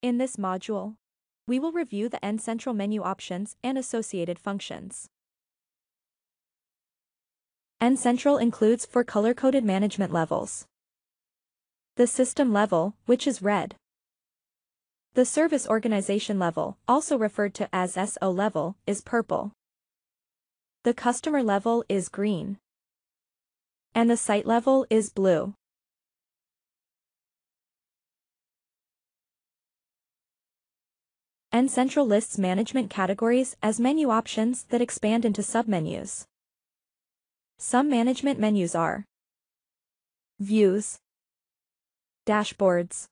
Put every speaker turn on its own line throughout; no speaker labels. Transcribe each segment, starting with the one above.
In this module, we will review the N-Central menu options and associated functions. N-Central includes four color-coded management levels. The system level, which is red. The service organization level, also referred to as SO level, is purple. The customer level is green. And the site level is blue. N-Central lists management categories as menu options that expand into submenus. Some management menus are Views Dashboards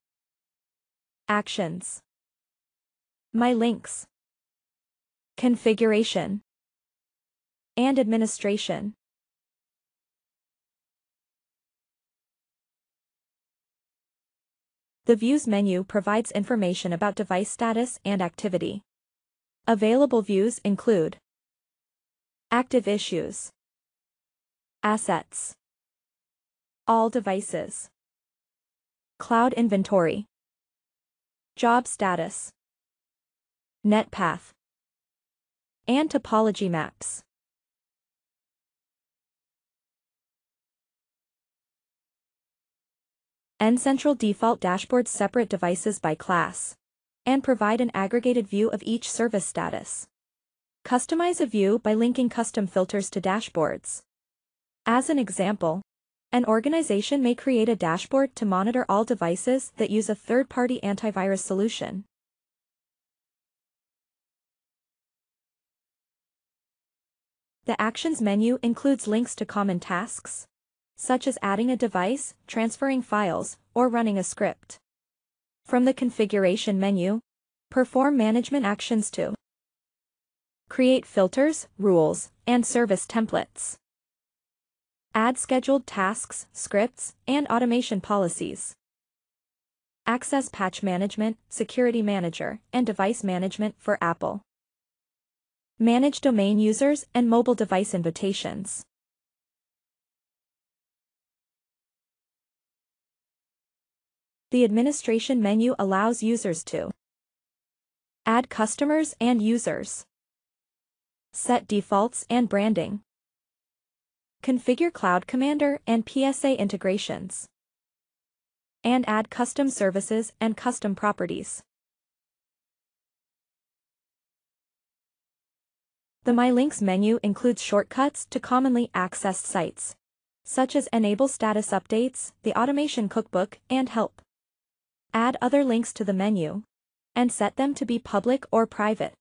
Actions My Links Configuration and Administration The Views menu provides information about device status and activity. Available views include Active issues Assets All devices Cloud inventory Job status NetPath and topology maps. N-Central default dashboards separate devices by class and provide an aggregated view of each service status. Customize a view by linking custom filters to dashboards. As an example, an organization may create a dashboard to monitor all devices that use a third-party antivirus solution. The Actions menu includes links to common tasks, such as adding a device, transferring files, or running a script. From the Configuration menu, perform management actions to create filters, rules, and service templates. Add scheduled tasks, scripts, and automation policies. Access Patch Management, Security Manager, and Device Management for Apple. Manage domain users and mobile device invitations. The administration menu allows users to add customers and users, set defaults and branding, configure Cloud Commander and PSA integrations, and add custom services and custom properties. The My Links menu includes shortcuts to commonly accessed sites, such as N-able Status Updates, the Automation Cookbook, and Help. Add other links to the menu and set them to be public or private.